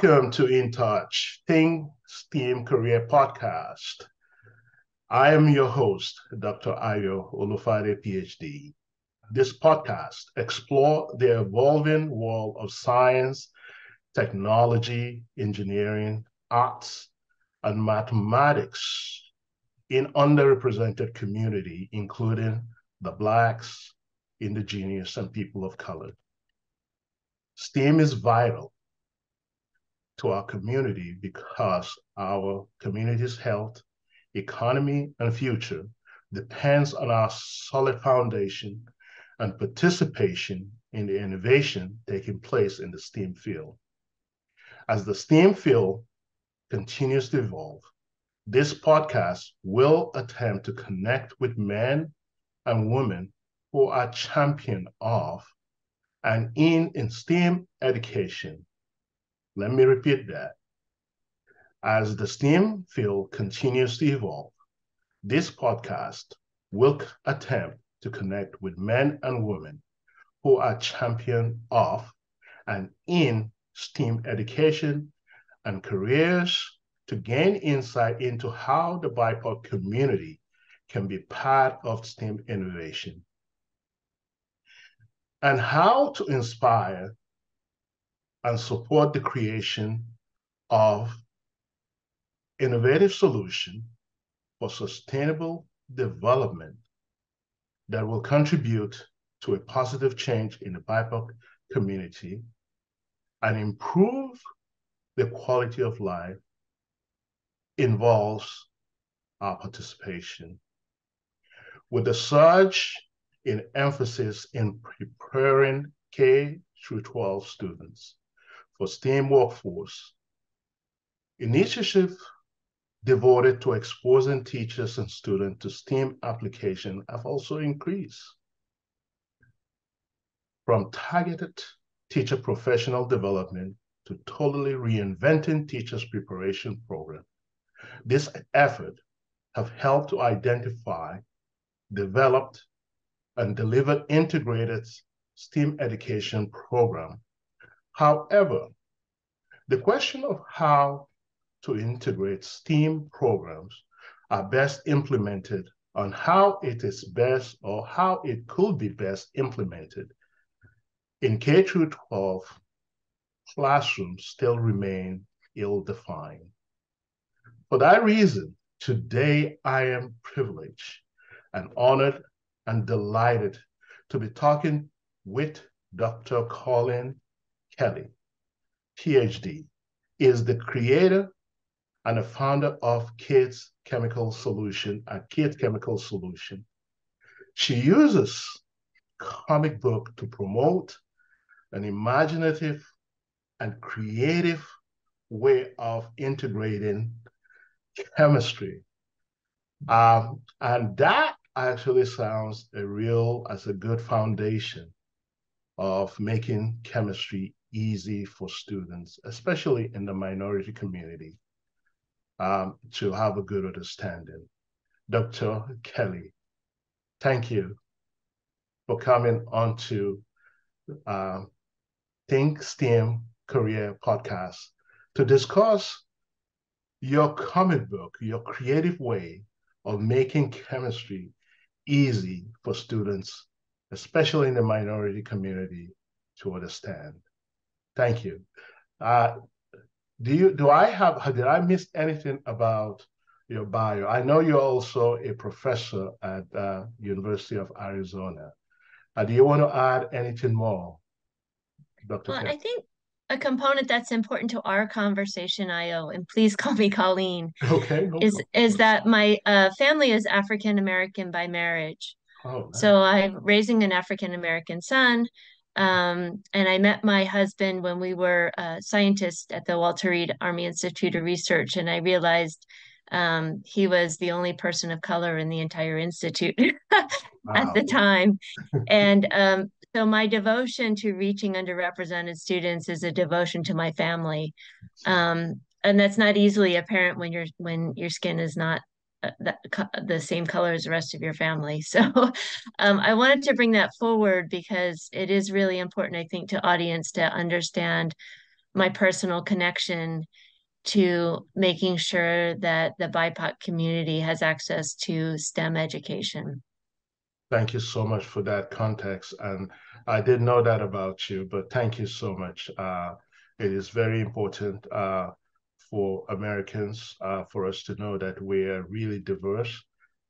Welcome to In Touch, Think STEAM Career Podcast. I am your host, Dr. Ayo Olufade, PhD. This podcast explore the evolving world of science, technology, engineering, arts, and mathematics in underrepresented community, including the Blacks, Indigenous, and people of color. STEAM is vital to our community because our community's health, economy, and future depends on our solid foundation and participation in the innovation taking place in the STEAM field. As the STEAM field continues to evolve, this podcast will attempt to connect with men and women who are champion of and in, in STEAM education let me repeat that. As the STEAM field continues to evolve, this podcast will attempt to connect with men and women who are champion of and in STEAM education and careers to gain insight into how the BIPOC community can be part of STEAM innovation and how to inspire and support the creation of innovative solution for sustainable development that will contribute to a positive change in the BIPOC community and improve the quality of life involves our participation. With the surge in emphasis in preparing K through 12 students for STEAM workforce. Initiative devoted to exposing teachers and students to STEAM application have also increased. From targeted teacher professional development to totally reinventing teachers preparation program. This effort have helped to identify, developed, and deliver integrated STEAM education program However, the question of how to integrate STEAM programs are best implemented on how it is best or how it could be best implemented in K through 12 classrooms still remain ill-defined. For that reason, today I am privileged and honored and delighted to be talking with Dr. Colleen Kelley, PhD, is the creator and the founder of Kids Chemical Solution at Kids Chemical Solution. She uses comic book to promote an imaginative and creative way of integrating chemistry. Um, and that actually sounds a real as a good foundation of making chemistry easy for students, especially in the minority community, um, to have a good understanding. Dr. Kelley, thank you for coming on to uh, Think STEM Career podcast to discuss your comic book, your creative way of making chemistry easy for students, especially in the minority community, to understand. Thank you. Uh, do you do I have did I miss anything about your bio? I know you're also a professor at uh, University of Arizona. Uh, do you want to add anything more, Dr. Well, I think a component that's important to our conversation, Ayo, and please call me Colleen. Okay. Is is that my uh, family is African American by marriage. Oh, nice. So I'm raising an African American son um, and I met my husband when we were uh, scientists at the Walter Reed Army Institute of Research, and I realized um, he was the only person of color in the entire institute at the time. and um, so my devotion to reaching underrepresented students is a devotion to my family. Um, and that's not easily apparent when your when your skin is not the, the same color as the rest of your family. So um, I wanted to bring that forward because it is really important, I think, to audience to understand my personal connection to making sure that the BIPOC community has access to STEM education. Thank you so much for that context. And I didn't know that about you, but thank you so much. Uh, it is very important uh, for Americans uh, for us to know that we're really diverse.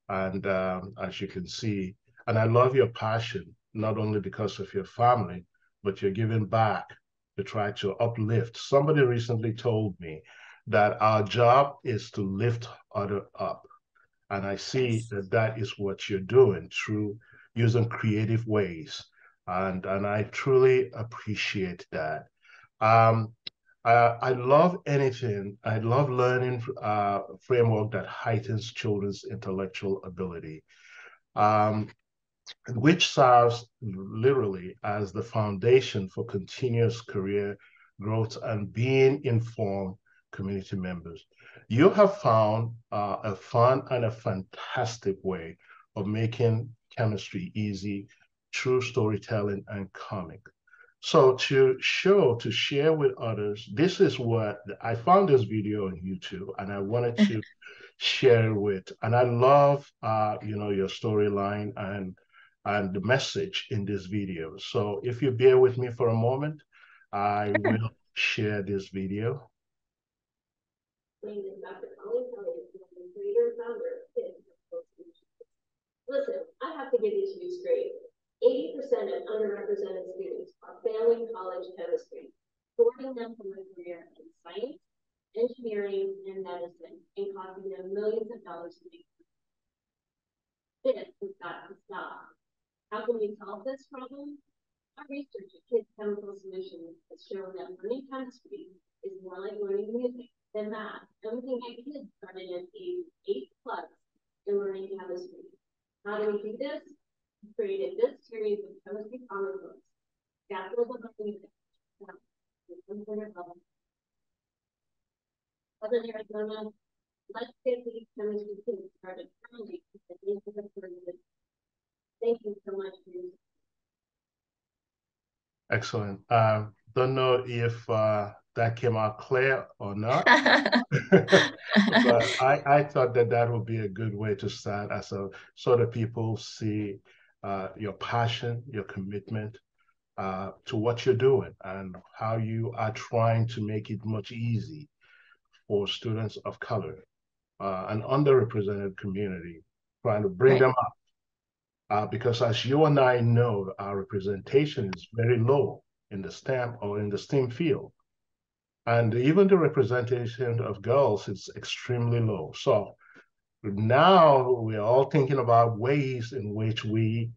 And um, as you can see, and I love your passion, not only because of your family, but you're giving back to try to uplift. Somebody recently told me that our job is to lift other up. And I see that that is what you're doing through using creative ways. And, and I truly appreciate that. Um, I, I love anything, I love learning uh, framework that heightens children's intellectual ability, um, which serves literally as the foundation for continuous career growth and being informed community members. You have found uh, a fun and a fantastic way of making chemistry easy through storytelling and comic. So to show, to share with others, this is what I found this video on YouTube and I wanted to share with, and I love, uh, you know, your storyline and and the message in this video. So if you bear with me for a moment, I will share this video name is Dr. Colleen Kelley, the creator and founder of Kids Listen, I have to get these to you straight. 80% of underrepresented students failing college chemistry, thwarting them from a career in science, engineering, and medicine, and costing them millions of dollars to make. This has got to stop. How can we solve this problem? Our research at Kids Chemical Solutions has shown that learning chemistry is more like learning music than that. Everything my kids started at age eight plus in learning chemistry. How do we do this? We created this series of chemistry comic books. Music. Southern Arizona, let's get these chemistry started early Thank you so much for your Excellent. Uh, don't know if uh, that came out clear or not. but I, I thought that that would be a good way to start as a so that people see uh, your passion, your commitment uh, to what you're doing and how you are trying to make it much easy for students of color, uh, an underrepresented community, trying to bring right. them up. Uh, because as you and I know, our representation is very low in the STEM or in the STEM field. And even the representation of girls is extremely low. So now we're all thinking about ways in which we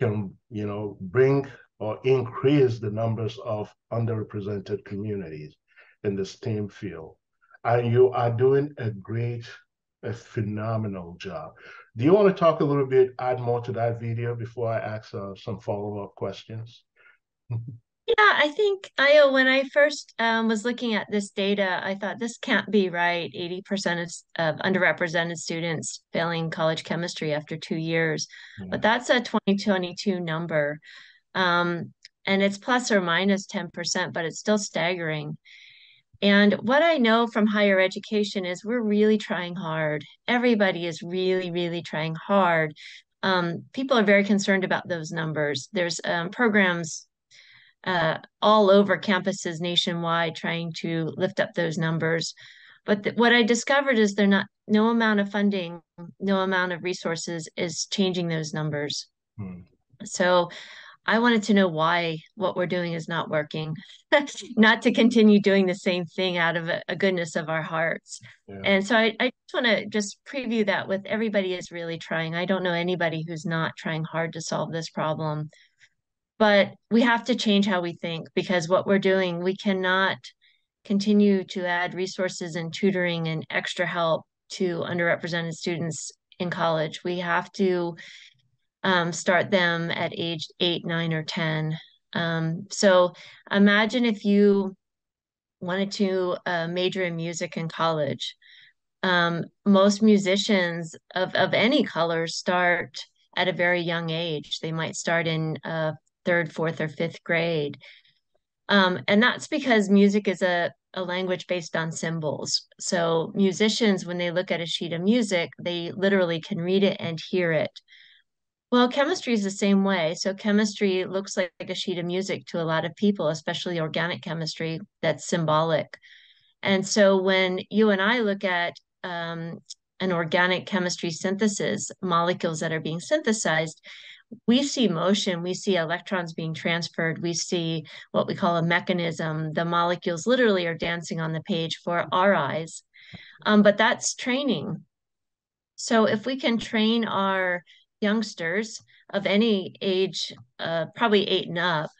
can, you know, bring or increase the numbers of underrepresented communities in the STEM field. And you are doing a great, a phenomenal job. Do you want to talk a little bit, add more to that video before I ask uh, some follow-up questions? Yeah, I think I when I first um, was looking at this data, I thought this can't be right. 80% of, of underrepresented students failing college chemistry after two years, yeah. but that's a 2022 number. Um, and it's plus or minus 10%, but it's still staggering. And what I know from higher education is we're really trying hard. Everybody is really, really trying hard. Um, people are very concerned about those numbers. There's um, programs uh, all over campuses nationwide trying to lift up those numbers. But th- what I discovered is they're not, no amount of funding, no amount of resources is changing those numbers. Hmm. So I wanted to know why what we're doing is not working, mm-hmm. not to continue doing the same thing out of a, a goodness of our hearts. Yeah. And so I, I just want to just preview that with everybody is really trying. I don't know anybody who's not trying hard to solve this problem but we have to change how we think because what we're doing we cannot continue to add resources and tutoring and extra help to underrepresented students in college we have to um, start them at age eight nine or ten um, so imagine if you wanted to uh, major in music in college um, most musicians of, of any color start at a very young age. They might start in uh, third, fourth, or fifth grade. Um, and that's because music is a, a language based on symbols. So musicians, when they look at a sheet of music, they literally can read it and hear it. Well, chemistry is the same way. So chemistry looks like, a sheet of music to a lot of people, especially organic chemistry that's symbolic. And so when you and I look at um, an organic chemistry synthesis, molecules that are being synthesized, we see motion, we see electrons being transferred, we see what we call a mechanism. The molecules literally are dancing on the page for our eyes. Um, but that's training. So if we can train our youngsters of any age, uh, probably eight and up,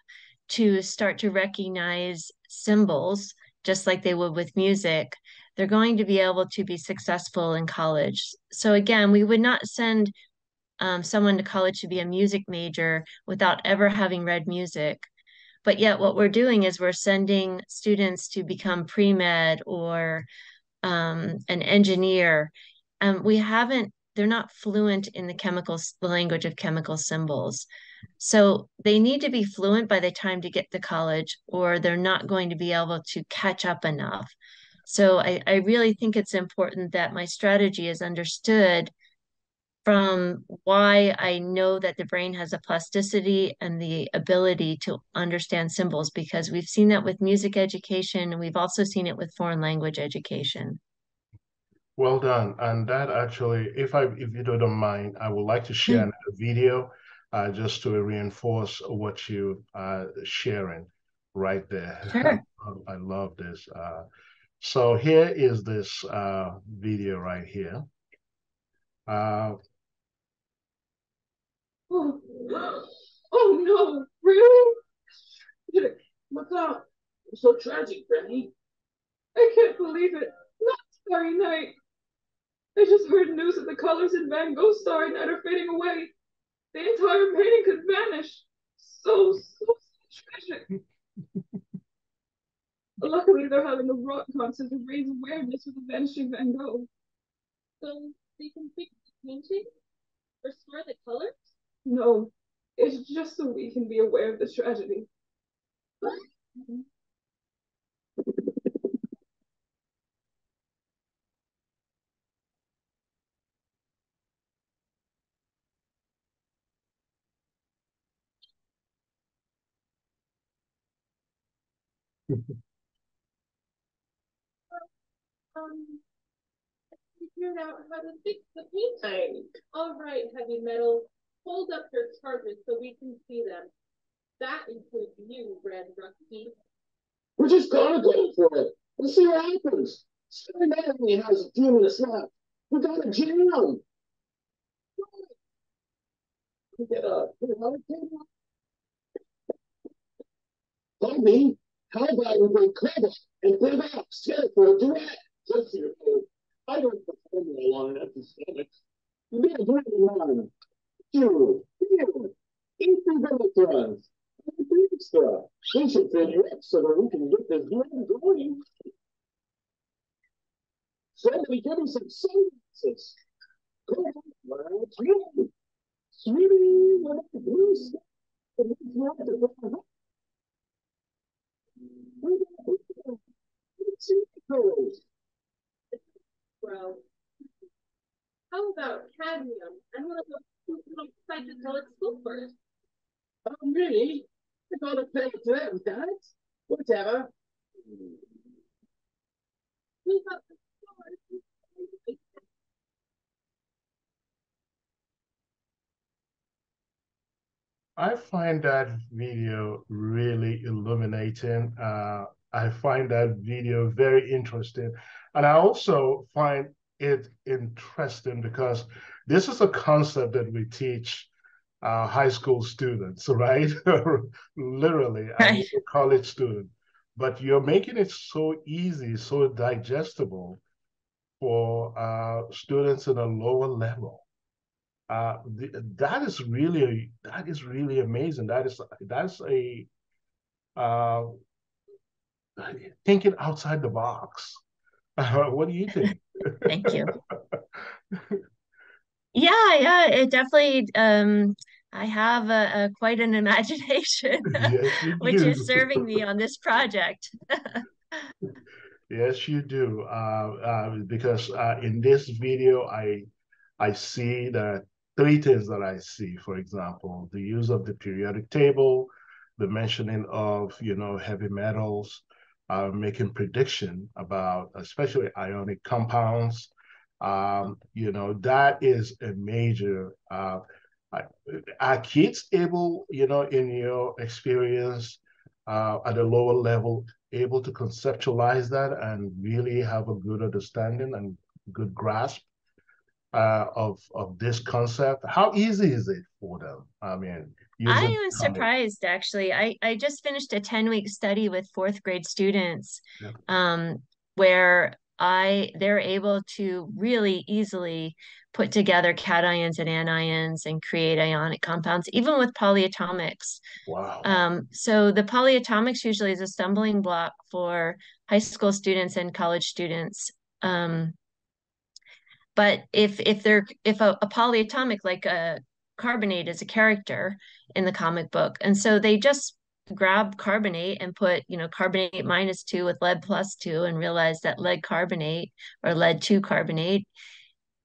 to start to recognize symbols just like they would with music, they're going to be able to be successful in college. So again, we would not send um, someone to college to be a music major without ever having read music. But yet, what we're doing is we're sending students to become pre med or um, an engineer. And we haven't, they're not fluent in the chemical, the language of chemical symbols. So they need to be fluent by the time to get to college, or they're not going to be able to catch up enough. So I, I really think it's important that my strategy is understood from why I know that the brain has a plasticity and the ability to understand symbols, because we've seen that with music education and we've also seen it with foreign language education. Well done. And that actually, if I if you don't mind, I would like to share mm. a video uh, just to reinforce what you are sharing right there. Sure. I love this. Uh, so here is this uh, video right here. Uh, Oh, oh no, really? What's up? It's so tragic, Benny. I can't believe it. Not Starry Night. I just heard news that the colors in Van Gogh's Starry Night are fading away. The entire painting could vanish. So, so, so tragic. Luckily, they're having a rock concert to raise awareness for the vanishing Van Gogh. So they can fix the painting? Restore the colors? No, it's just so we can be aware of the tragedy. Mm-hmm. Figured out how to fix the painting. All right, heavy metal hold up your charges so we can see them. That includes you, Red Rusty. We're just gonna go for it. Let's see what happens. Starry Night only has a few minutes left. We gotta jam. Get. Tell me, how about we bring clever and up scared for a duet? Just so you know, I don't perform an empty stomach. You need a great line two, and extra. We should figure out so that we can get this game going. So we give him some sentences. Go ahead, let's go. Sweetie, what the blue stuff? How about cadmium and one of those decide to tell its school first. Oh, really? I thought I'd pay to that, Dad. Whatever. We got the I find that video really illuminating. Uh, I find that video very interesting. And I also find it interesting because this is a concept that we teach uh, high school students, right? Literally, right. a college student. But you're making it so easy, so digestible for uh, students in a lower level. Uh, that is really that is really amazing. That is that's a uh, thinking outside the box. what do you think? Thank you. Yeah, yeah, it definitely um I have a, a quite an imagination, yes, which is serving me on this project. yes, you do. Uh, uh, because uh, in this video, I I see that three things that I see. For example, the use of the periodic table, the mentioning of you know heavy metals, uh, making prediction about especially ionic compounds. Um, you know that is a major uh, are kids able, you know, in your experience uh, at a lower level, able to conceptualize that and really have a good understanding and good grasp uh, of of this concept? How easy is it for them? I mean, I am surprised actually. I I just finished a ten week study with fourth grade students, yeah. um, where I they're able to really easily put together cations and anions and create ionic compounds, even with polyatomics. Wow. Um, so the polyatomics usually is a stumbling block for high school students and college students. Um, but if if they're if a, a polyatomic like a carbonate is a character in the comic book, and so they just grab carbonate and put, you know, carbonate minus two with lead plus two and realize that lead carbonate or lead two carbonate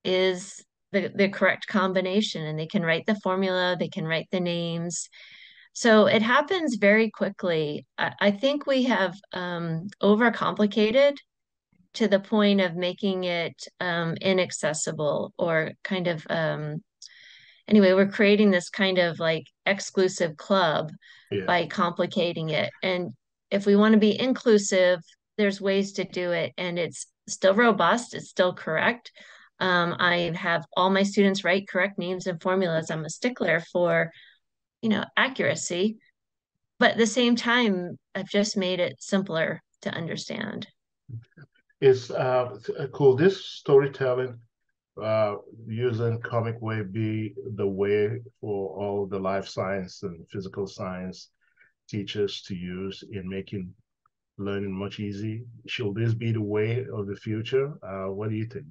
is the, the correct combination. And they can write the formula, they can write the names. So it happens very quickly. I, I think we have um, overcomplicated to the point of making it um, inaccessible or kind of um, anyway we're creating this kind of like exclusive club yeah. by complicating it. And if we want to be inclusive there's ways to do it and it's still robust it's still correct. Um, i have all my students write correct names and formulas. I'm a stickler for you know accuracy but at the same time i've just made it simpler to understand is uh, cool this storytelling uh, using comic way be the way for all the life science and physical science teachers to use in making learning much easy? Should this be the way of the future? Uh, what do you think?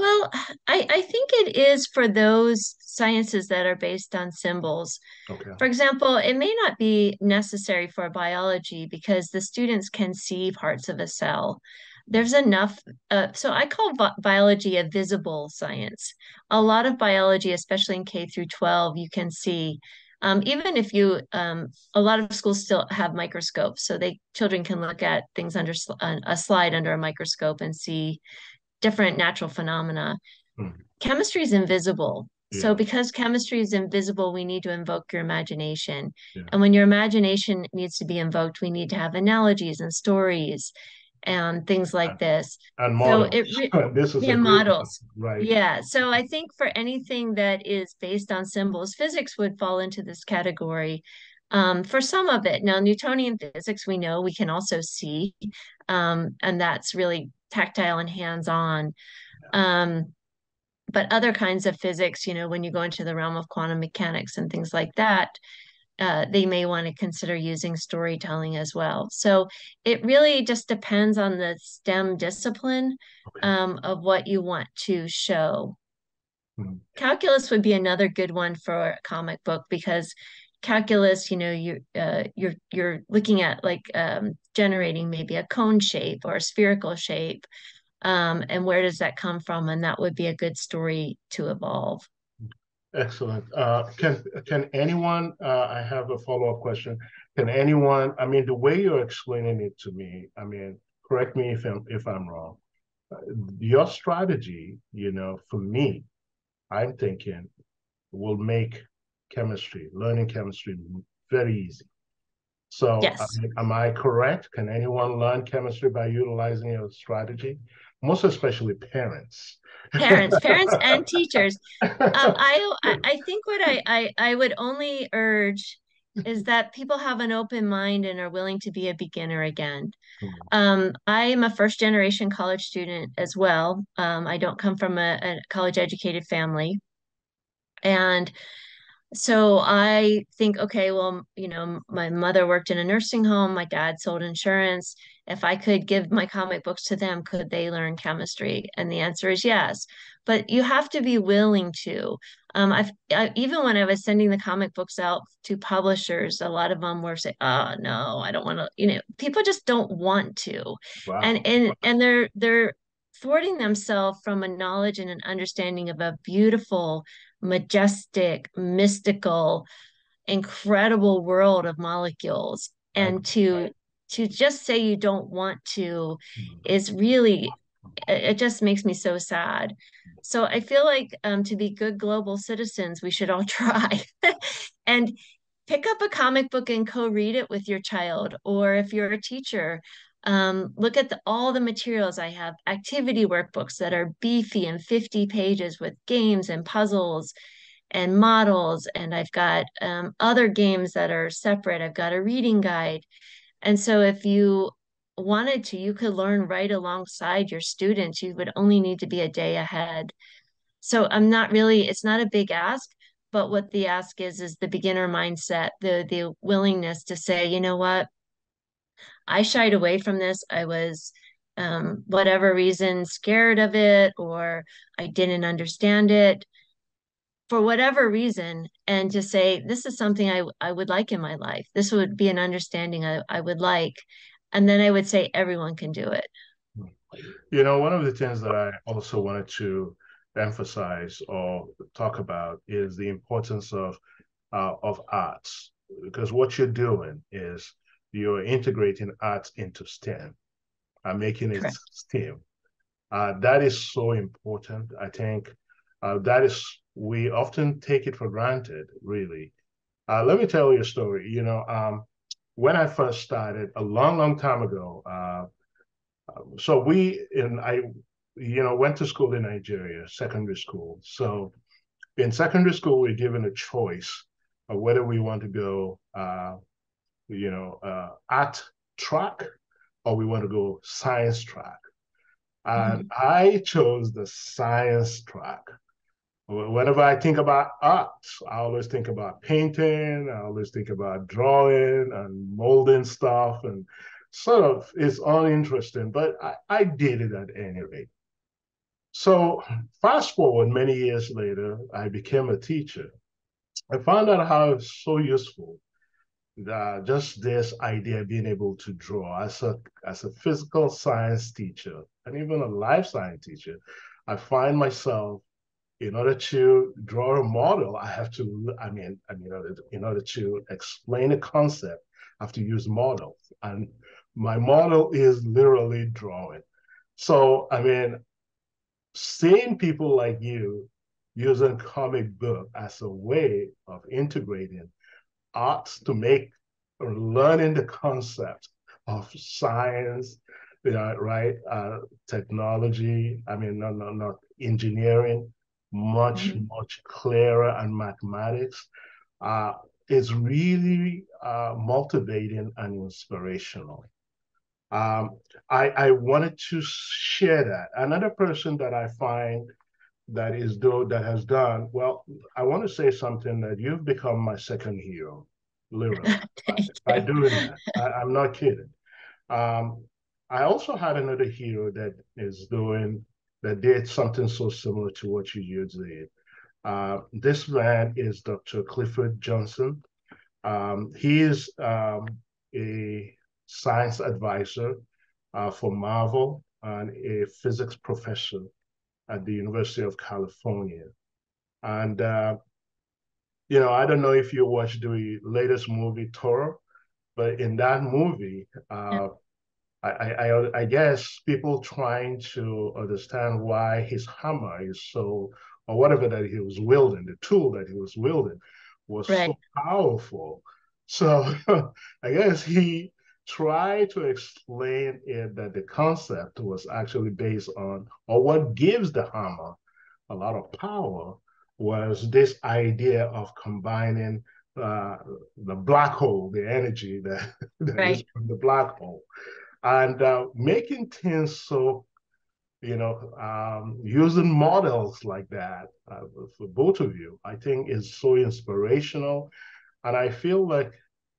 Well, I, I think it is for those sciences that are based on symbols. Okay. For example, it may not be necessary for biology because the students can see parts of a cell there's enough uh, so i call biology a visible science a lot of biology especially in k through 12 you can see um, even if you um, a lot of schools still have microscopes so they children can look at things under uh, a slide under a microscope and see different natural phenomena mm. chemistry is invisible yeah. So, because chemistry is invisible, we need to invoke your imagination. Yeah. And when your imagination needs to be invoked, we need to have analogies and stories and things like this. And models. So it, this is yeah, models. Right. Yeah. So I think for anything that is based on symbols, physics would fall into this category. Um, for some of it. Now, Newtonian physics, we know we can also see, um, and that's really tactile and hands-on. Um, but other kinds of physics, you know, when you go into the realm of quantum mechanics and things like that, uh, they may want to consider using storytelling as well. So it really just depends on the STEM discipline okay. um, of what you want to show. Mm-hmm. Calculus would be another good one for a comic book because calculus, you know, you uh, you're you're looking at like um, generating maybe a cone shape or a spherical shape, um, and where does that come from? And that would be a good story to evolve. Excellent. Uh, can can anyone? Uh, I have a follow up question. Can anyone? I mean, the way you're explaining it to me. I mean, correct me if I'm if I'm wrong. Uh, your strategy, you know, for me, I'm thinking, will make chemistry, learning chemistry, very easy. So, yes. I am I correct? Can anyone learn chemistry by utilizing your strategy? Most especially parents parents parents and teachers um, I, I think what I, I i would only urge is that people have an open mind and are willing to be a beginner again hmm. um, i am a first generation college student as well um, i don't come from a, a college educated family and so I think, okay, well, you know, my mother worked in a nursing home, my dad sold insurance. If I could give my comic books to them, could they learn chemistry? And the answer is yes. But you have to be willing to. Um, I've I, even when I was sending the comic books out to publishers, a lot of them were saying, "Oh no, I don't want to." You know, people just don't want to, wow. and and and they're they're thwarting themselves from a knowledge and an understanding of a beautiful majestic, mystical, incredible world of molecules. And to to just say you don't want to is really it just makes me so sad. So I feel like um, to be good global citizens, we should all try and pick up a comic book and co-read it with your child. Or if you're a teacher, um, look at the, all the materials I have activity workbooks that are beefy and 50 pages with games and puzzles and models. And I've got um, other games that are separate. I've got a reading guide. And so if you wanted to, you could learn right alongside your students. You would only need to be a day ahead. So I'm not really, it's not a big ask, but what the ask is, is the beginner mindset, the the willingness to say, you know what, I shied away from this. I was, um, whatever reason, scared of it, or I didn't understand it for whatever reason, and to say, this is something I, I would like in my life. This would be an understanding I, I would like. And then I would say, everyone can do it. You know, one of the things that I also wanted to emphasize or talk about is the importance of uh, of arts because what you're doing is you're integrating art into STEM and making it. STEM. Uh, that is so important. I think uh, that is, we often take it for granted, really. Uh, let me tell you a story. You know, um, when I first started a long, long time ago, uh, so we, and I, you know, went to school in Nigeria, secondary school. So in secondary school, we're given a choice of whether we want to go uh, you know, uh, art track or we want to go science track. And mm-hmm. I chose the science track. Whenever I think about art, I always think about painting, I always think about drawing and molding stuff, and sort of it's uninteresting, but I, I did it at any rate. So, fast forward many years later, I became a teacher. I found out how it's so useful uh, just this idea of being able to draw as a as a physical science teacher and even a life science teacher, I find myself in order to draw a model, I have to, I mean, I mean, in order to explain a concept, I have to use models. And my model is literally drawing. So, I mean, seeing people like you using comic book as a way of integrating arts to make learning the concept of science, right? Uh, technology, I mean, not, not, not engineering, much, mm-hmm. much clearer, and mathematics uh, is really uh, motivating and inspirational. Um, I, I wanted to share that. Another person that I find that is though that has done well i want to say something that you've become my second hero literally. By, doing that. I, am not kidding. Um, i also had another hero that is doing that did something so similar to what you just did. Uh, this man is dr clifford johnson. Um, he is um, a science advisor uh, for marvel and a physics professor at the University of California. And, uh, you know, I don't know if you watched the latest movie, Thor, but in that movie, uh, I, I, I guess people trying to understand why his hammer is so, or whatever that he was wielding, the tool that he was wielding was right. so powerful. So I guess he try to explain it that the concept was actually based on, or what gives the hammer a lot of power was this idea of combining uh, the black hole, the energy that, that right. is from the black hole, and uh, making things so you know, um, using models like that uh, for both of you, I think is so inspirational. And I feel like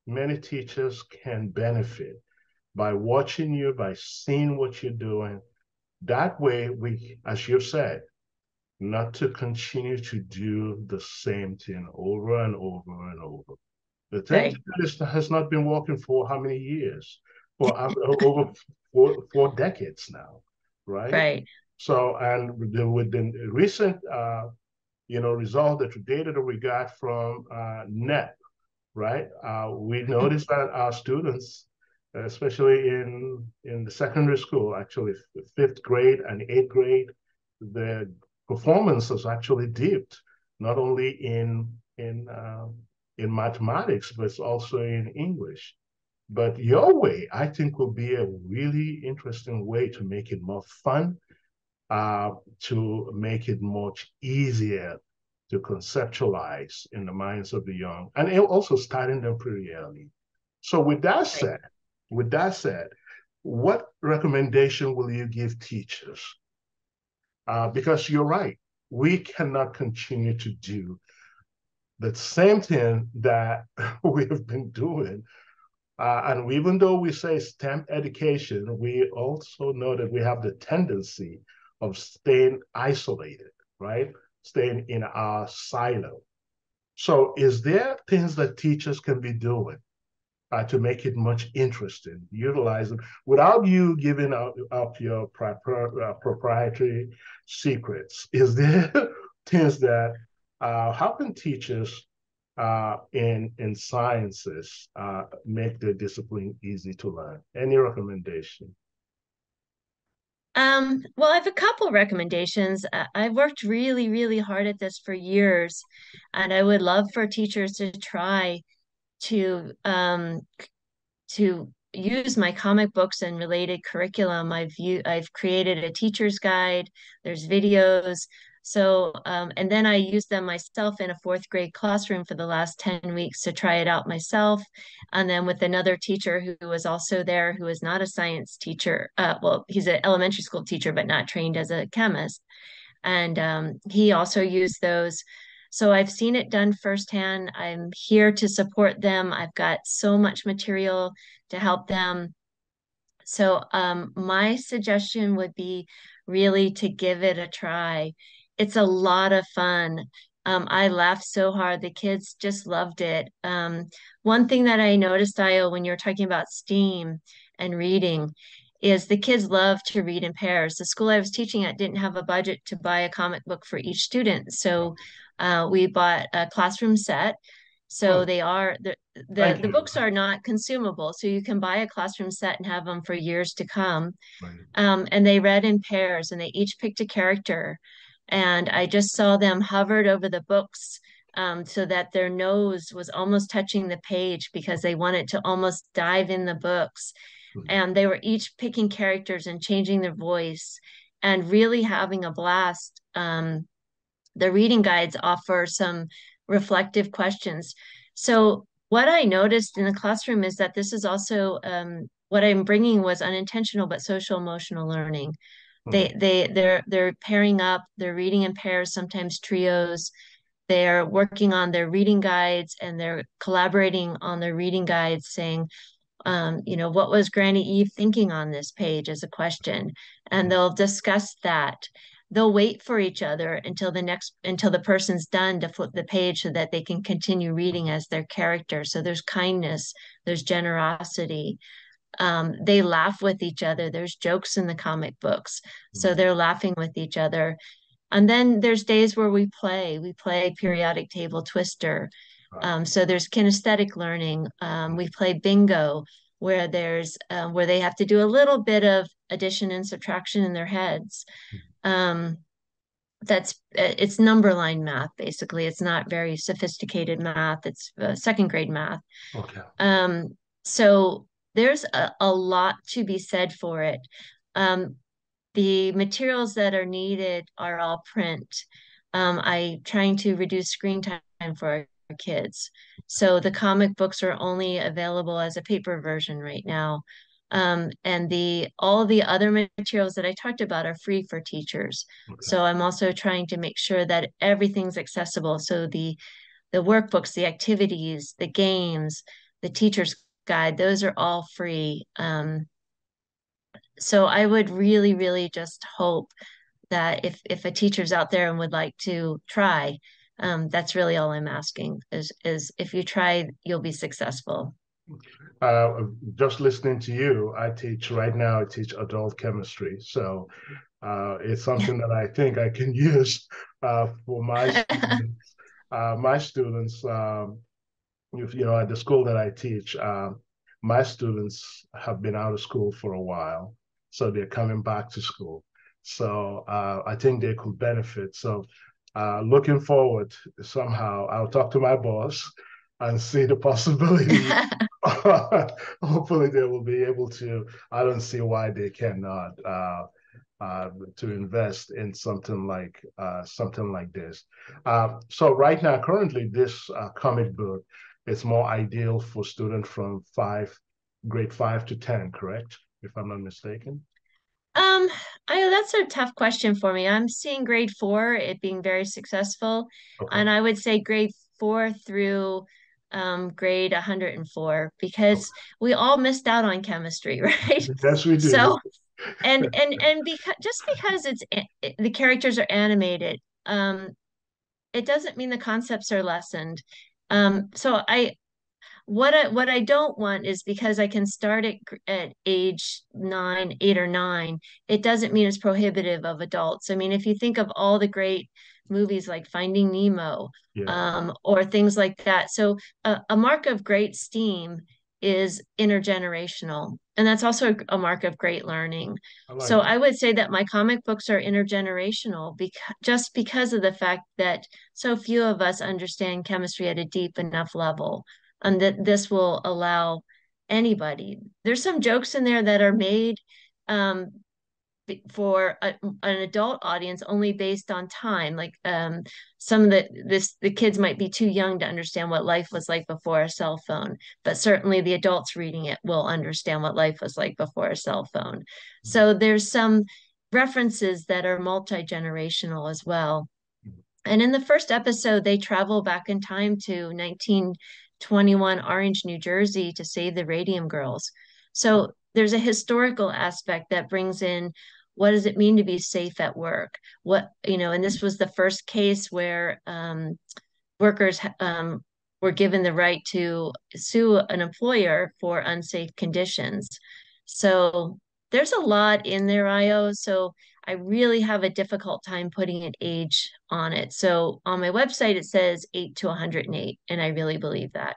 many teachers can benefit by watching you, by seeing what you're doing. That way, we, as you've said, not to continue to do the same thing over and over and over. The thing right. has not been working for how many years? For over four, four decades now right? Right. So, and with the, with the recent, uh, you know, result, the data that we got from uh, NAEP, right? Uh, we noticed that our students, especially in in the secondary school, actually fifth grade and eighth grade, their performance has actually dipped, not only in in uh, in mathematics, but also in English. But your way, I think, will be a really interesting way to make it more fun, uh, to make it much easier to conceptualize in the minds of the young, and also starting them pretty early. So, with that said, with that said, what recommendation will you give teachers? Uh, because you're right, we cannot continue to do the same thing that we have been doing uh, and even though we say STEM education, we also know that we have the tendency of staying isolated, right? Staying in our silo. So, is there things that teachers can be doing uh, to make it much interesting, utilizing without you giving up, up your pri- uh, proprietary secrets? Is there things that uh, how can teachers uh, in in sciences uh, make the discipline easy to learn? Any recommendation? Um, well, I have a couple recommendations. I've worked really, really hard at this for years, and I would love for teachers to try to um, to use my comic books and related curriculum. I've I've created a teacher's guide. There's videos. So, um, and then I used them myself in a fourth grade classroom for the last 10 weeks to try it out myself. And then with another teacher who was also there, who is not a science teacher. Uh, well, he's an elementary school teacher, but not trained as a chemist. And um, he also used those. So I've seen it done firsthand. I'm here to support them. I've got so much material to help them. So um, my suggestion would be really to give it a try it's a lot of fun. Um, I laughed so hard. The kids just loved it. Um, one thing that I noticed, Ayo, when you're talking about STEAM and reading, is the kids love to read in pairs. The school I was teaching at didn't have a budget to buy a comic book for each student, so uh, we bought a classroom set. So oh. they are the the, the books are not consumable, so you can buy a classroom set and have them for years to come. Right. Um, and they read in pairs, and they each picked a character and I just saw them hovered over the books um, so that their nose was almost touching the page because they wanted to almost dive in the books. Mm-hmm. And they were each picking characters and changing their voice and really having a blast. Um, the reading guides offer some reflective questions. So, what I noticed in the classroom is that this is also um, what I'm bringing was unintentional but social emotional learning they mm-hmm. they they're they're pairing up they're reading in pairs sometimes trios. They're working on their reading guides and they're collaborating on their reading guides saying um, you know what was granny eve thinking on this page? as a question. And mm-hmm. they'll discuss that. They'll wait for each other until the next until the person's done to flip the page so that they can continue reading as their character. So there's kindness there's generosity um, they laugh with each other. There's jokes in the comic books. So mm-hmm. they're laughing with each other. And then there's days where we play. We play periodic table twister. Um, so there's kinesthetic learning. Um, we play bingo, where there's uh, where they have to do a little bit of addition and subtraction in their heads. Hmm. Um, that's uh, it's number line math basically. It's not very sophisticated math. It's uh, second grade math. Okay. Um, so there's a, a lot to be said for it. Um, the materials that are needed are all print. Um, I trying to reduce screen time for our kids. So the comic books are only available as a paper version right now. Um, and the all the other materials that I talked about are free for teachers. Okay. So I'm also trying to make sure that everything's accessible. So the the workbooks, the activities, the games, the teacher's guide, those are all free. Um, so I would really, really just hope that if if a teacher's out there and would like to try, um, that's really all I'm asking is is if you try, you'll be successful. Uh, just listening to you, I teach right now. I teach adult chemistry, so uh, it's something that I think I can use uh, for my students. Uh, my students, um, if, you know, at the school that I teach, uh, my students have been out of school for a while, so they're coming back to school. So uh, I think they could benefit. So looking forward somehow, I'll talk to my boss and see the possibility. Hopefully, they will be able to. I don't see why they cannot uh, uh, to invest in something like uh, something like this. Uh, so right now, currently, this uh, comic book is more ideal for students from five, grade five to ten. Correct, if I'm not mistaken. Um, I that's a tough question for me. I'm seeing grade four it being very successful, okay. and I would say grade four through um, grade 104 because we all missed out on chemistry, right? Yes, we do. So, and and and because just because it's it, the characters are animated, um, it doesn't mean the concepts are lessened. Um, so I what I what I don't want is because I can start at at age nine, eight or nine, it doesn't mean it's prohibitive of adults. I mean, if you think of all the great movies like Finding Nemo, yeah. um, or things like that. So a, a mark of great STEAM is intergenerational and that's also a mark of great learning I like so that. i would say that my comic books are intergenerational because just because of the fact that so few of us understand chemistry at a deep enough level and that this will allow anybody there's some jokes in there that are made um, for a, an adult audience only based on time like um, some of the this the kids might be too young to understand what life was like before a cell phone but certainly the adults reading it will understand what life was like before a cell phone mm-hmm. so there's some references that are multi-generational as well mm-hmm. and in the first episode they travel back in time to 1921 orange new jersey to save the radium girls so there's a historical aspect that brings in what does it mean to be safe at work? What you know and this was the first case where um, workers um, were given the right to sue an employer for unsafe conditions. So there's a lot in there Ayo so i really have a difficult time putting an age on it. So on my website it says 8 to 108 and i really believe that.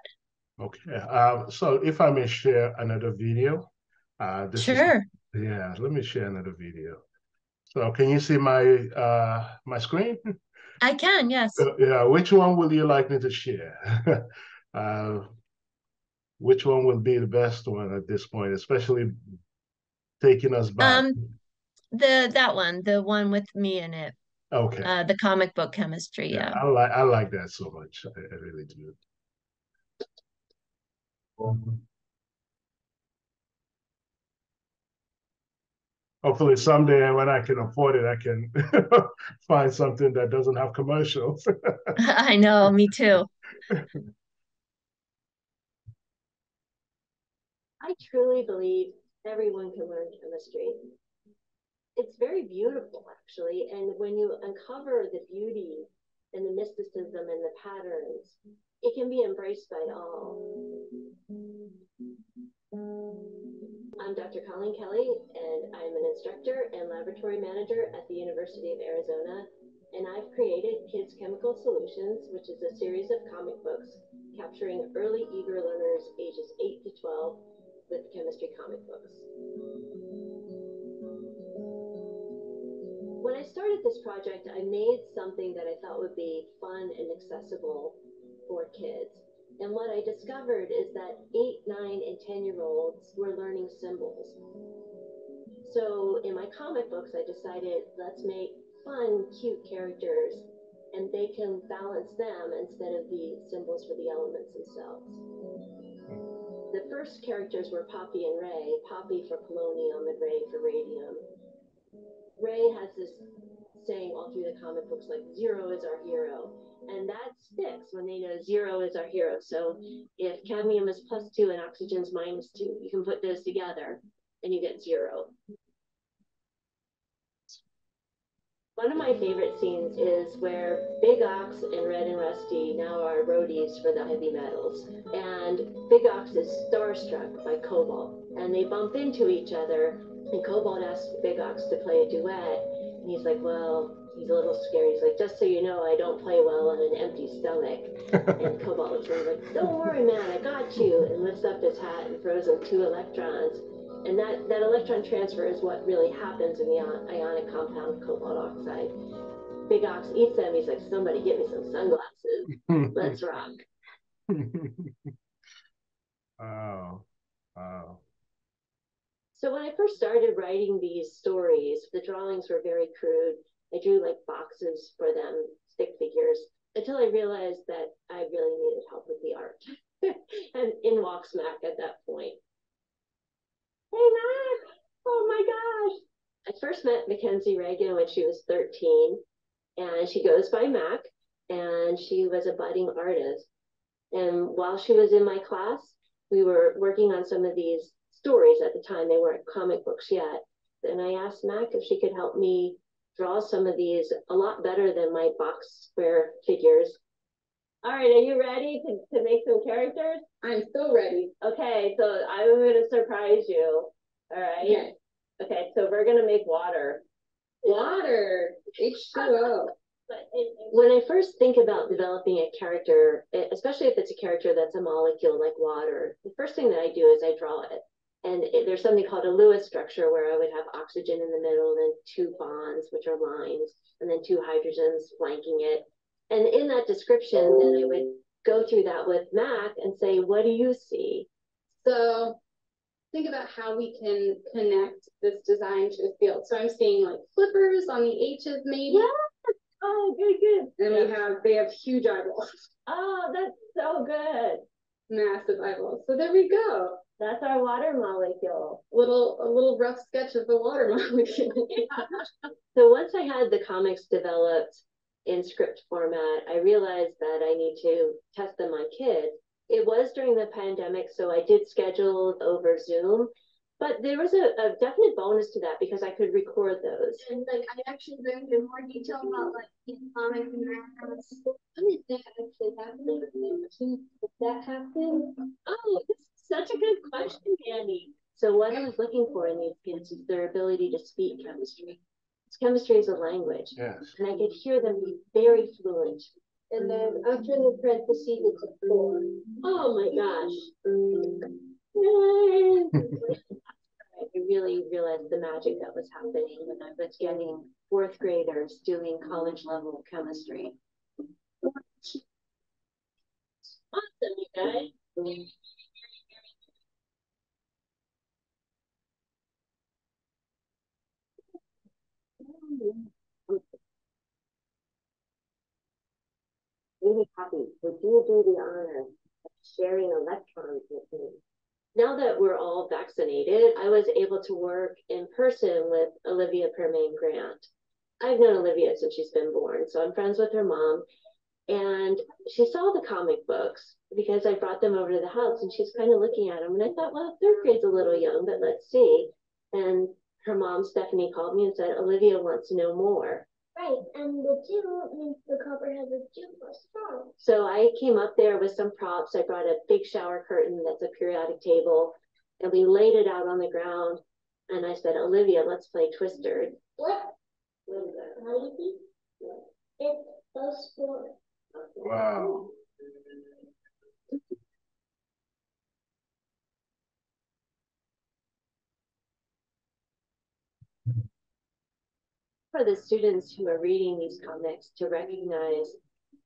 Okay uh, so if i may share another video uh, sure is, yeah, let me share another video. So can you see my uh my screen? I can, yes. Uh, yeah, which one will you like me to share? uh which one will be the best one at this point, especially taking us back? Um the that one, the one with me in it. Okay. Uh the comic book chemistry, yeah. yeah. I like I like that so much. I, I really do. Um, hopefully someday when I can afford it, I can find something that doesn't have commercials. I know, me too. I truly believe everyone can learn chemistry. It's very beautiful, actually. And when you uncover the beauty and the mysticism and the patterns, it can be embraced by all. I'm Dr. Colleen Kelley, and I'm an instructor and laboratory manager at the University of Arizona. And I've created Kids Chemical Solutions, which is a series of comic books capturing early eager learners ages 8 to 12 with chemistry comic books. When I started this project, I made something that I thought would be fun and accessible for kids. And what I discovered is that eight, nine, and 10 year olds were learning symbols. So in my comic books, I decided let's make fun, cute characters and they can balance them instead of the symbols for the elements themselves. the first characters were Poppy and Ray. Poppy for polonium and Ray for radium. Ray has this saying all through the comic books like zero is our hero. And that sticks when they know zero is our hero. So if cadmium is plus two and oxygen is minus two, you can put those together and you get zero. One of my favorite scenes is where Big Ox and Red and Rusty now are roadies for the heavy metals. And Big Ox is starstruck by Cobalt. And they bump into each other. And Cobalt asks Big Ox to play a duet. And he's like, well, he's a little scared. He's like, just so you know, I don't play well on an empty stomach. and Cobalt looks at him like, don't worry, man, I got you. And lifts up his hat and throws him two electrons. And that, that electron transfer is what really happens in the ionic compound cobalt oxide. Big Ox eats them. He's like, somebody get me some sunglasses. Let's rock. wow. Wow. So when I first started writing these stories, the drawings were very crude. I drew like boxes for them, stick figures, until I realized that I really needed help with the art. and in walks Mac at that point. Hey, Mac! Oh my gosh! I first met Mackenzie Reagan when she was 13, and she goes by Mac, and she was a budding artist. And while she was in my class, we were working on some of these stories at the time. They weren't comic books yet. And I asked Mac if she could help me draw some of these a lot better than my box square figures. All right, are you ready to, to make some characters? I'm so ready. Okay, so I'm going to surprise you. All right. Okay. Okay, so we're going to make water. Water, H2O. When I first think about developing a character, especially if it's a character that's a molecule like water, the first thing that I do is I draw it. And it, there's something called a Lewis structure where I would have oxygen in the middle, and then two bonds, which are lines, and then two hydrogens flanking it. And in that description, then I would go through that with Mac and say, what do you see? So think about how we can connect this design to the field. So I'm seeing like flippers on the H's maybe. Yeah. Oh, good, good. And yeah. we have, they have huge eyeballs. Oh, that's so good. Massive eyeballs. So there we go. That's our water molecule. Little a little rough sketch of the water molecule. so once I had the comics developed in script format, I realized that I need to test them on kids it was during the pandemic, so I did schedule over Zoom. But there was a, a definite bonus to that because I could record those. And like I actually learned in more detail about like economic and math. When did that actually happen? Did that happen? Oh, this is such a good question, Andy. So what I was looking for in these kids is their ability to speak chemistry. Chemistry is a language. Yes. And I could hear them be very fluent and then after the parentheses, it's a four. Oh my gosh. I really realized the magic that was happening when I was getting fourth graders doing college level chemistry. Awesome, you guys. Really happy. Would you do the honor of sharing electrons with me? Now that we're all vaccinated, I was able to work in person with Olivia Permain Grant. I've known Olivia since she's been born, so I'm friends with her mom. And she saw the comic books because I brought them over to the house and she's kind of looking at them. And I thought, well, third grade's a little young, but let's see. And her mom, Stephanie, called me and said, Olivia wants to know more. Right, and the two means the copper has a two plus strong. So I came up there with some props. I brought a big shower curtain that's a periodic table, and we laid it out on the ground. And I said, Olivia, let's play Twister. What? What is that? How do you think? It's plus four. Wow. For the students who are reading these comics to recognize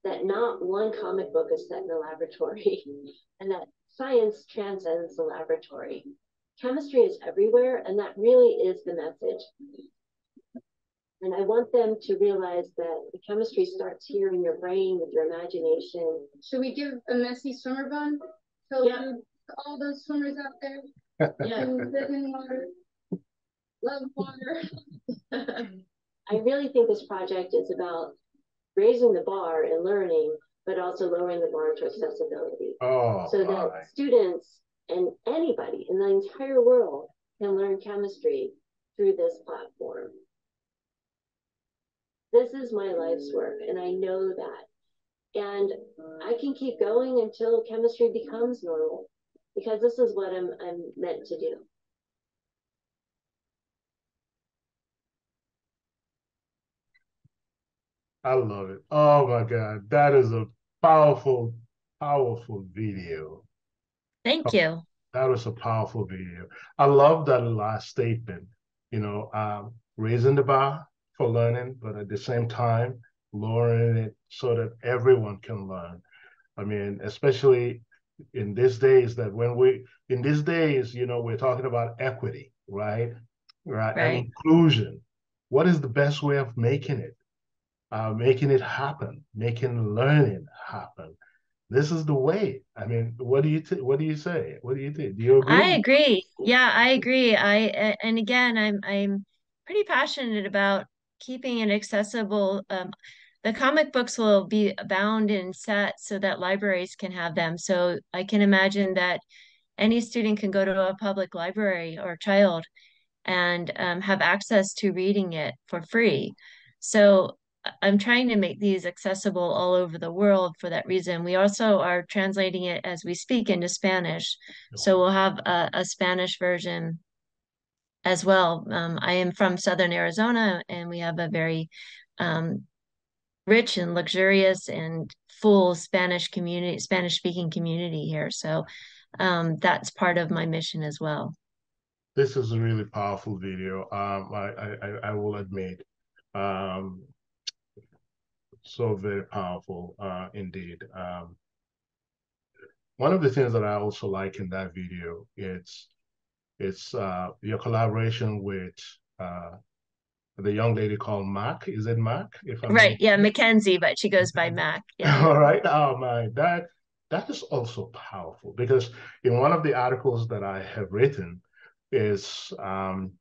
that not one comic book is set in a laboratory and that science transcends the laboratory. Chemistry is everywhere, and that really is the message. And I want them to realize that the chemistry starts here in your brain with your imagination. Should we give a messy swimmer bun? yeah. all those swimmers out there. yeah. live in water, love water. I really think this project is about raising the bar and learning, but also lowering the bar to accessibility. Oh, so that students and anybody in the entire world can learn chemistry through this platform. This is my life's work, and I know that. And I can keep going until chemistry becomes normal because this is what I'm, I'm meant to do. I love it. Oh my God. That is a powerful, powerful video. Thank you. That was a powerful video. I love that last statement, you know, um, raising the bar for learning, but at the same time, lowering it so that everyone can learn. I mean, especially in these days that when we, in these days, you know, we're talking about equity, right? Right. right. And inclusion. What is the best way of making it? Uh, making it happen, making learning happen this is the way. I mean, what do you th- what do you say? What do you think? Do you agree? I agree. Yeah, I agree. I and again, I'm I'm pretty passionate about keeping it accessible. Um, the comic books will be bound in sets so that libraries can have them. So I can imagine that any student can go to a public library or child and um, have access to reading it for free. So I'm trying to make these accessible all over the world for that reason. We also are translating it as we speak into Spanish. So we'll have a, a Spanish version as well. Um, I am from Southern Arizona and we have a very um, rich and luxurious and full Spanish community, Spanish speaking community here. So um, that's part of my mission as well. This is a really powerful video. Um, I, I, I will admit. Um, so very powerful uh, indeed. Um, one of the things that I also like in that video it's it's uh, your collaboration with uh, the young lady called Mac. Is it Mac? If I'm right, yeah, Mackenzie, but she goes by Mac. Yeah. All right. Oh my, that that is also powerful because in one of the articles that I have written is um,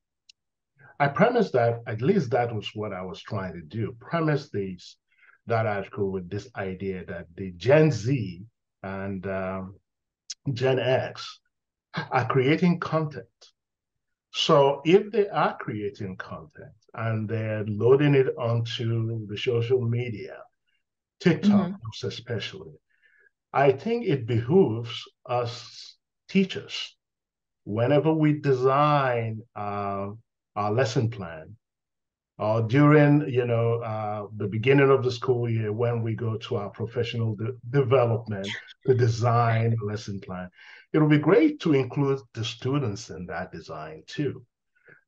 I premise that at least that was what I was trying to do. Premise these that article with this idea that the Gen Z and um, Gen X are creating content. So if they are creating content and they're loading it onto the social media, TikTok mm-hmm. especially, I think it behooves us teachers, whenever we design uh, our lesson plan, uh, during you know uh, the beginning of the school year when we go to our professional de- development to design a lesson plan it will be great to include the students in that design too.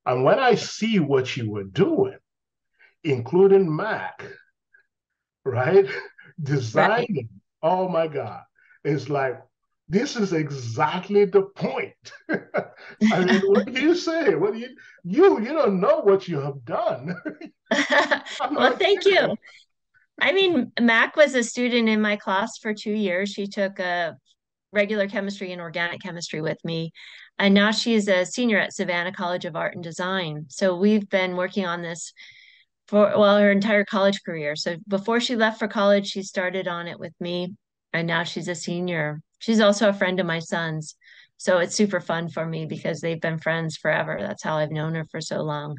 And when i see what you were doing including mac right. Designing oh my god it's like this is exactly the point. I mean, what do you say? What do you you you don't know what you have done? well, thank you. I mean, Mac was a student in my class for two years. She took a regular chemistry and organic chemistry with me. And now she's a senior at Savannah College of Art and Design. So we've been working on this for well her entire college career. So before she left for college, she started on it with me and now she's a senior. She's also a friend of my son's. So it's super fun for me because they've been friends forever. That's how I've known her for so long.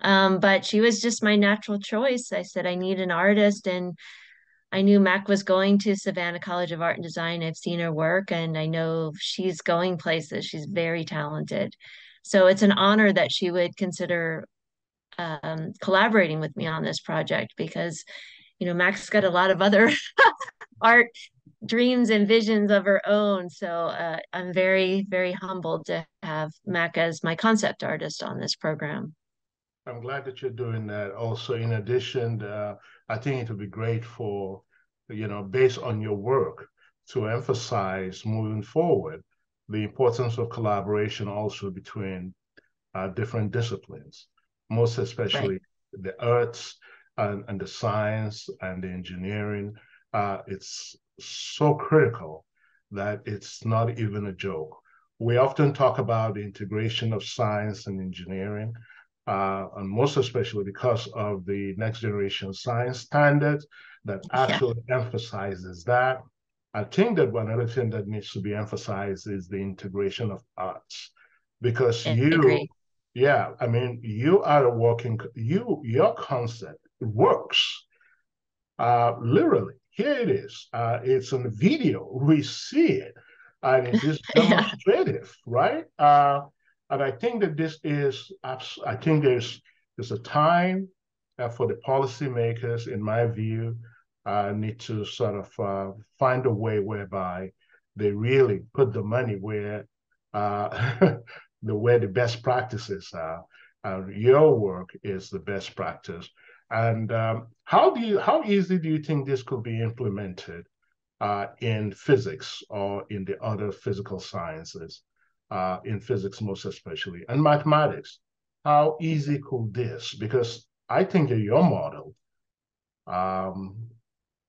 Um, but she was just my natural choice. I said, I need an artist. And I knew Mac was going to Savannah College of Art and Design. I've seen her work and I know she's going places. She's very talented. So it's an honor that she would consider um, collaborating with me on this project because, you know, Mac's got a lot of other art dreams and visions of her own. So uh, I'm very, very humbled to have Mac as my concept artist on this program. I'm glad that you're doing that. Also, in addition, uh, I think it would be great for, you know, based on your work, to emphasize moving forward the importance of collaboration also between uh, different disciplines, most especially right. the arts and, and the science and the engineering. Uh, it's so critical that it's not even a joke. We often talk about the integration of science and engineering, uh, and most especially because of the next generation science standard that actually yeah. emphasizes that. I think that one other thing that needs to be emphasized is the integration of arts, because I you, agree. yeah, I mean, you are a working, you your concept works, uh, literally. Here it is. Uh, it's on the video. We see it, and it is demonstrative, yeah. right? Uh, and I think that this is, I think there's there's a time uh, for the policymakers, in my view, uh, need to sort of uh, find a way whereby they really put the money where uh, the where the best practices are. your work is the best practice. And um, how do you how easy do you think this could be implemented uh, in physics or in the other physical sciences, uh, in physics most especially, and mathematics? How easy could this? Because I think your model um,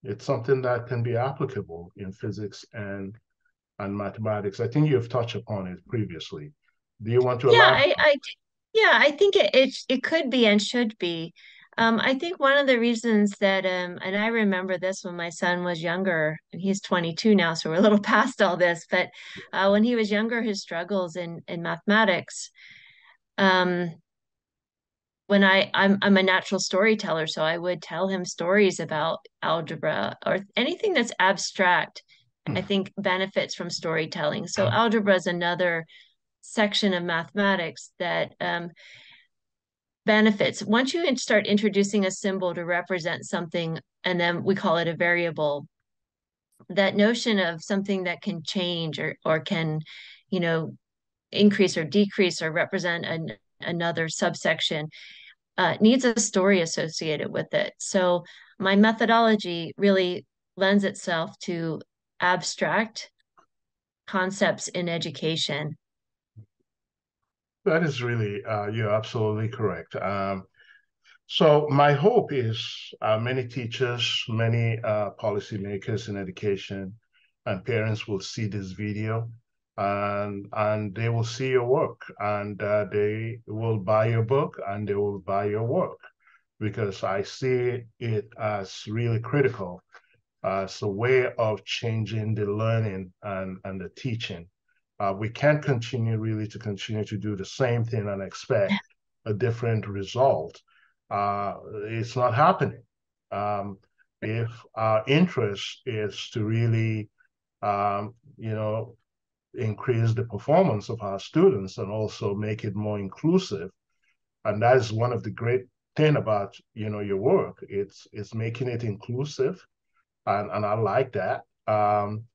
it's something that can be applicable in physics and and mathematics. I think you've touched upon it previously. Do you want to? Yeah, I, I, yeah, I think it, it it could be and should be. Um, I think one of the reasons that, um, and I remember this when my son was younger, he's 22 now, so we're a little past all this, but uh, when he was younger, his struggles in, in mathematics, um, when I I'm I'm a natural storyteller, so I would tell him stories about algebra or anything that's abstract. Mm. I think benefits from storytelling. So algebra is another section of mathematics that um, benefits. Once you start introducing a symbol to represent something, and then we call it a variable, that notion of something that can change or or can, you know, increase or decrease or represent an, another subsection uh, needs a story associated with it. So my methodology really lends itself to abstract concepts in education. That is really, uh, you're absolutely correct. Um, so my hope is uh, many teachers, many uh, policymakers in education and parents will see this video and and they will see your work and uh, they will buy your book and they will buy your work because I see it as really critical as a way of changing the learning and, and the teaching. Uh, we can't continue really to continue to do the same thing and expect a different result. Uh, it's not happening. Um, if our interest is to really, um, you know, increase the performance of our students and also make it more inclusive. And that is one of the great thing about you know your work. It's it's making it inclusive, and and I like that. Um,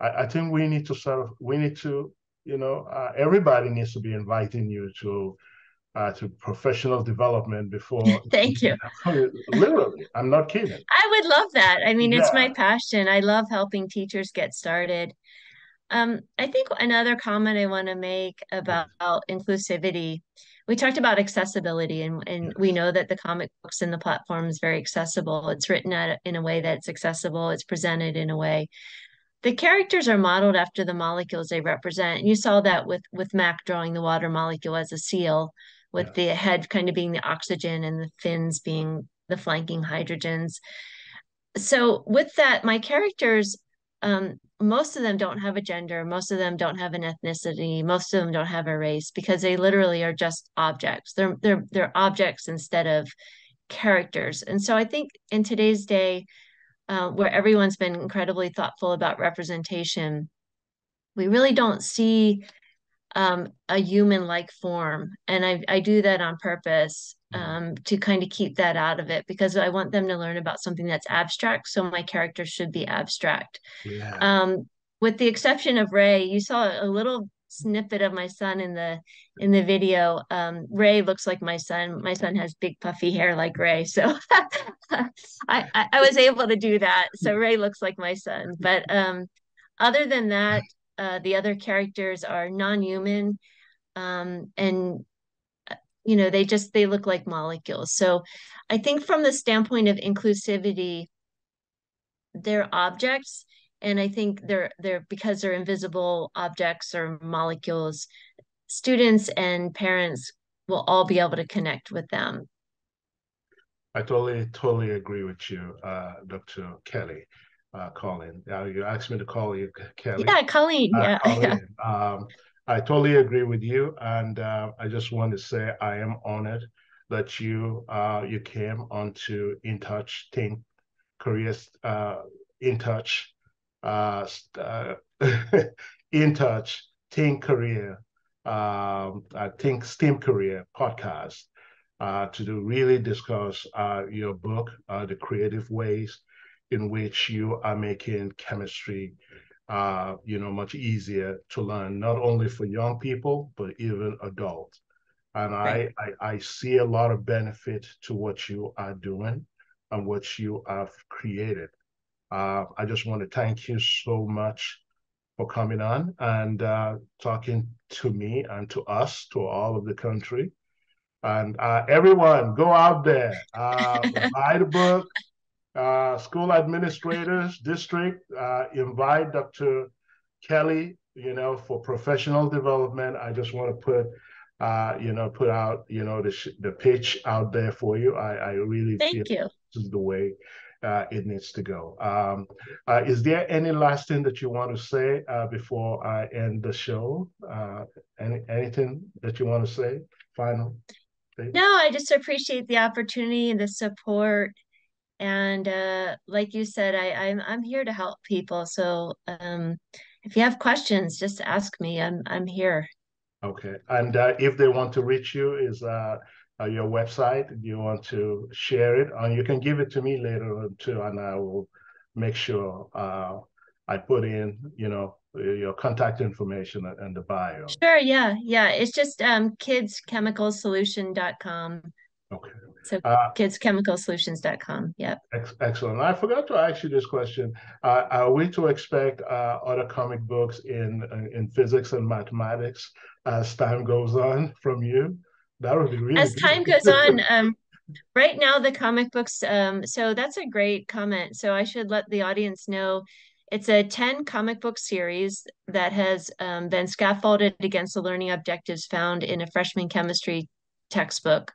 I, I think we need to sort of we need to you know uh, everybody needs to be inviting you to uh, to professional development before. Thank you. Literally, I'm not kidding. I would love that. I mean, yeah. it's my passion. I love helping teachers get started. Um, I think another comment I want to make about inclusivity, we talked about accessibility, and, and we know that the comic books and the platform is very accessible. It's written at, in a way that's accessible, it's presented in a way. The characters are modeled after the molecules they represent. And you saw that with, with Mac drawing the water molecule as a seal, with yeah. the head kind of being the oxygen and the fins being the flanking hydrogens. So, with that, my characters um, most of them don't have a gender most of them don't have an ethnicity most of them don't have a race because they literally are just objects they're they're they're objects instead of characters and so i think in today's day uh, where everyone's been incredibly thoughtful about representation we really don't see um, a human like form and I, I do that on purpose mm-hmm. um, to kind of keep that out of it because i want them to learn about something that's abstract so my characters should be abstract yeah. um, with the exception of ray you saw a little snippet of my son in the in the video. Um, ray looks like my son. My son has big puffy hair like ray. So I, I, I was able to do that. So ray looks like my son. But um other than that uh, the other characters are non-human. Um, and uh, you know they just they look like molecules. So i think from the standpoint of inclusivity they're objects and I think they're they're because they're invisible objects or molecules, students and parents will all be able to connect with them. I totally totally agree with you, uh, Dr. Kelley. Uh, Colleen, uh, you asked me to call you Kelley. Yeah, Colleen. Uh, yeah. Colleen. Um, I totally agree with you, and uh, I just want to say I am honored that you uh, you came onto In Touch Think Careers uh, In Touch uh, uh, In Touch Think Career um, I think STEAM Career podcast uh, to do really discuss uh, your book, uh, the creative ways in which you are making chemistry, uh, you know, much easier to learn, not only for young people but even adults. And right. I, I, I see a lot of benefit to what you are doing and what you have created. Uh, I just want to thank you so much for coming on and uh, talking to me and to us, to all of the country. And uh, everyone, go out there, uh, buy the book. Uh, school administrators, district, uh, invite Dr. Kelley, you know, for professional development. I just want to put uh, you know, put out, you know, the the pitch out there for you. I, I really Thank feel you. this is the way uh, it needs to go. Um, uh, is there any last thing that you want to say uh, before I end the show? Uh, any anything that you want to say? Final. No, I just appreciate the opportunity and the support. And uh, like you said, I, I'm I'm here to help people. So um, if you have questions, just ask me. I'm I'm here. Okay. And uh, if they want to reach you, is uh, uh, your website? Do you want to share it? And you can give it to me later on too, and I will make sure uh, I put in, you know, your contact information and the bio. Sure. Yeah. Yeah. It's just um, kidschemicalsolution.com. Okay. So uh, kidschemicalsolutions.com. Yep. Ex- excellent. I forgot to ask you this question. Uh, are we to expect uh, other comic books in in physics and mathematics as time goes on from you? That would be really as good. time goes on. Um, right now, the comic books. Um, so that's a great comment. So I should let the audience know. It's a 10 comic book series that has um, been scaffolded against the learning objectives found in a freshman chemistry textbook.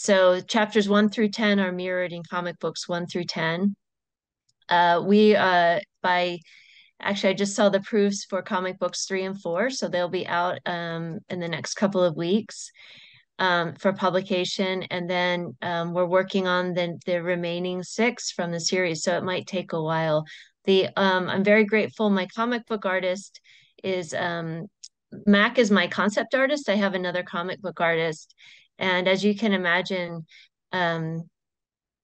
So chapters one through 10 are mirrored in comic books one through 10. Uh, we, uh, by actually, I just saw the proofs for comic books three and four, so they'll be out um, in the next couple of weeks um, for publication. And then um, we're working on the, the remaining six from the series, so it might take a while. The um, I'm very grateful. My comic book artist is um, Mac is my concept artist. I have another comic book artist, and as you can imagine, um,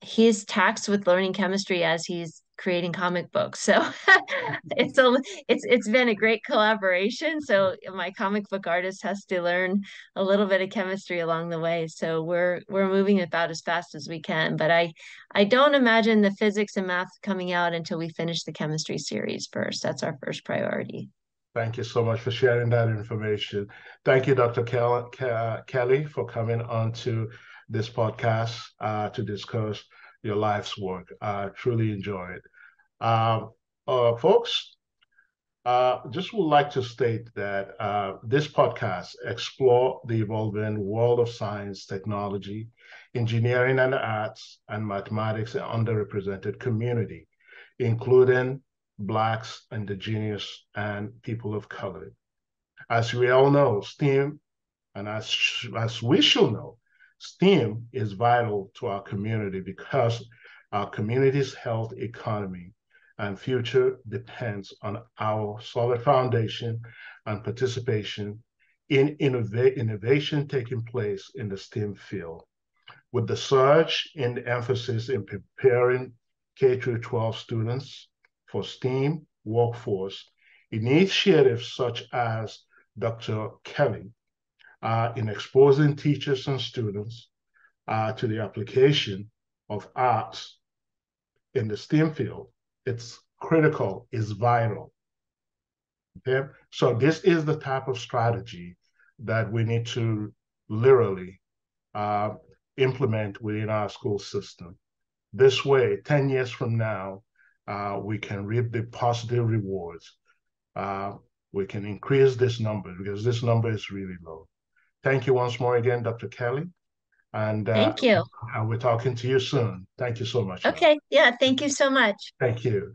he's taxed with learning chemistry as he's creating comic books. So it's a it's it's been a great collaboration. So my comic book artist has to learn a little bit of chemistry along the way. So we're we're moving about as fast as we can. But I I don't imagine the physics and math coming out until we finish the chemistry series first. That's our first priority. Thank you so much for sharing that information. Thank you, Dr. Kelley, for coming on to this podcast uh, to discuss your life's work. I truly enjoy it. Um, uh, folks, uh, just would like to state that uh, this podcast explore the evolving world of science, technology, engineering and arts, and mathematics in underrepresented community, including Blacks, Indigenous, and people of color. As we all know, STEAM, and as, as we should know, STEAM is vital to our community because our community's health economy and future depends on our solid foundation and participation in innova- innovation taking place in the STEAM field. With the surge in the emphasis in preparing K 12 students for STEAM workforce, initiatives such as Dr. Kelley uh, in exposing teachers and students uh, to the application of arts in the STEAM field, it's critical, it's vital. Okay, so this is the type of strategy that we need to literally uh, implement within our school system. This way, 10 years from now, uh, we can reap the positive rewards. Uh, we can increase this number because this number is really low. Thank you once more again, Dr. Kelley. And uh, thank you. And we're talking to you soon. Thank you so much. Okay. Yeah. Thank you so much. Thank you.